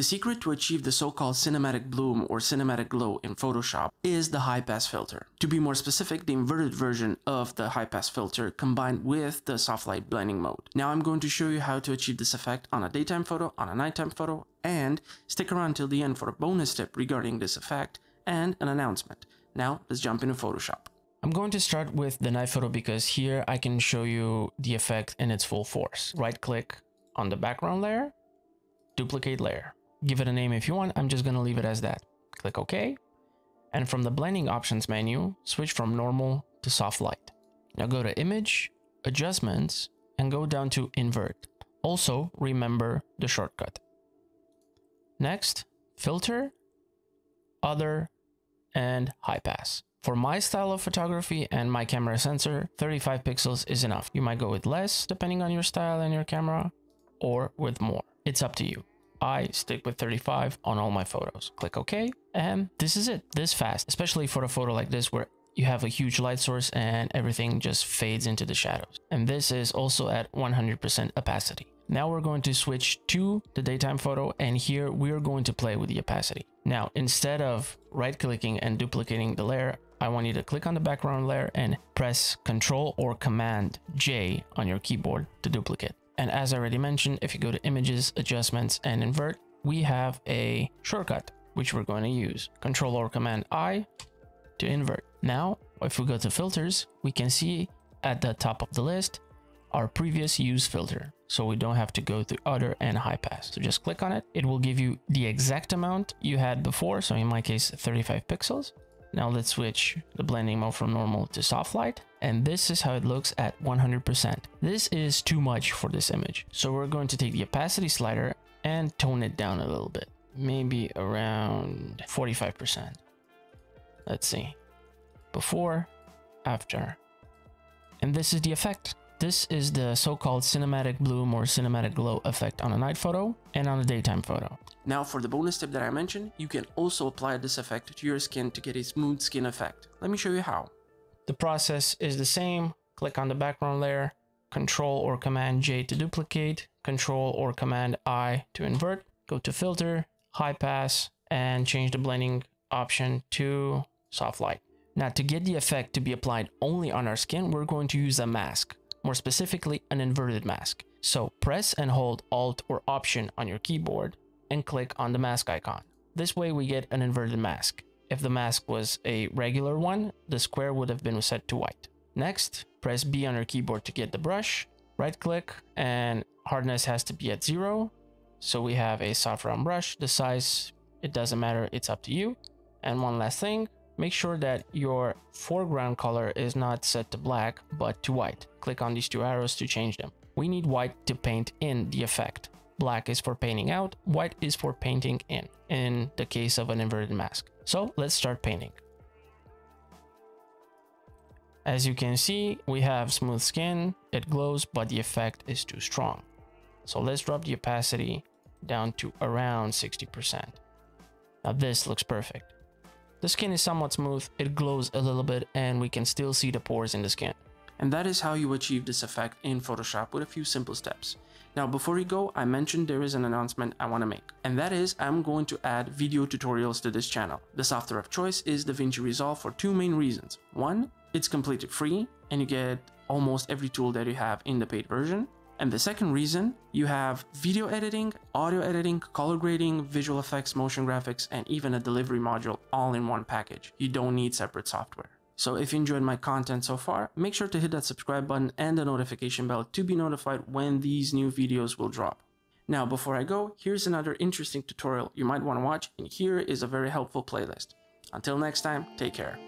The secret to achieve the so-called cinematic bloom or cinematic glow in Photoshop is the high pass filter. To be more specific, the inverted version of the high pass filter combined with the soft light blending mode. Now I'm going to show you how to achieve this effect on a daytime photo, on a nighttime photo, and stick around till the end for a bonus tip regarding this effect and an announcement. Now let's jump into Photoshop. I'm going to start with the night photo because here I can show you the effect in its full force. Right click on the background layer, duplicate layer. Give it a name if you want, I'm just gonna leave it as that. Click OK. And from the blending options menu, switch from normal to soft light. Now go to image, adjustments, and go down to invert. Also remember the shortcut. Next, filter, other, and high pass. For my style of photography and my camera sensor, 35 pixels is enough. You might go with less depending on your style and your camera or with more. It's up to you. I stick with 35 on all my photos. Click OK and this is it. This fast, especially for a photo like this where you have a huge light source and everything just fades into the shadows. And this is also at 100% opacity. Now we're going to switch to the daytime photo and here we're going to play with the opacity. Now, instead of right clicking and duplicating the layer, I want you to click on the background layer and press Ctrl or Command J on your keyboard to duplicate. And as I already mentioned, if you go to Images, Adjustments, and Invert, we have a shortcut which we're going to use. Control or Command I to invert. Now, if we go to Filters, we can see at the top of the list our previous use filter. So we don't have to go through other and high pass. So just click on it. It will give you the exact amount you had before. So in my case, 35 pixels. Now let's switch the blending mode from normal to soft light. And this is how it looks at 100%. This is too much for this image. So we're going to take the opacity slider and tone it down a little bit. Maybe around 45%. Let's see. Before, after. And this is the effect. This is the so-called cinematic bloom or cinematic glow effect on a night photo and on a daytime photo. Now for the bonus tip that I mentioned, you can also apply this effect to your skin to get a smooth skin effect. Let me show you how. The process is the same. Click on the background layer, Control or Command J to duplicate, Control or Command I to invert, go to Filter, High Pass, and change the blending option to Soft Light. Now to get the effect to be applied only on our skin, we're going to use a mask more specifically an inverted mask. So press and hold Alt or Option on your keyboard and click on the mask icon. This way we get an inverted mask. If the mask was a regular one, the square would have been set to white. Next, press B on your keyboard to get the brush, right click, and hardness has to be at zero. So we have a soft round brush, the size, it doesn't matter, it's up to you. And one last thing, Make sure that your foreground color is not set to black, but to white. Click on these two arrows to change them. We need white to paint in the effect. Black is for painting out, white is for painting in, in the case of an inverted mask. So let's start painting. As you can see, we have smooth skin, it glows, but the effect is too strong. So let's drop the opacity down to around 60%. Now this looks perfect. The skin is somewhat smooth, it glows a little bit and we can still see the pores in the skin. And that is how you achieve this effect in Photoshop with a few simple steps. Now before we go, I mentioned there is an announcement I want to make. And that is I'm going to add video tutorials to this channel. The software of choice is DaVinci Resolve for two main reasons. One, it's completely free and you get almost every tool that you have in the paid version. And the second reason, you have video editing, audio editing, color grading, visual effects, motion graphics, and even a delivery module all in one package. You don't need separate software. So if you enjoyed my content so far, make sure to hit that subscribe button and the notification bell to be notified when these new videos will drop. Now before I go, here's another interesting tutorial you might want to watch and here is a very helpful playlist. Until next time, take care.